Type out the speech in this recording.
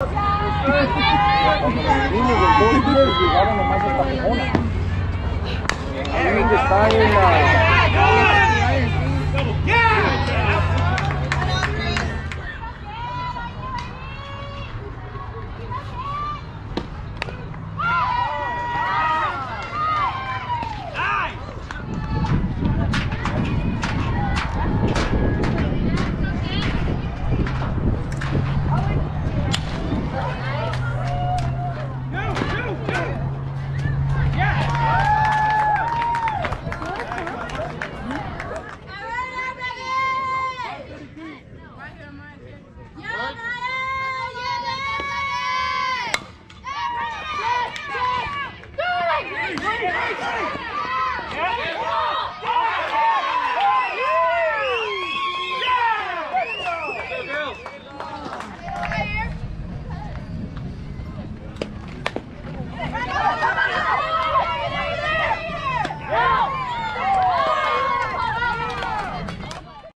Los niños del llegaron nomás a esta pomona. Ahí está en la...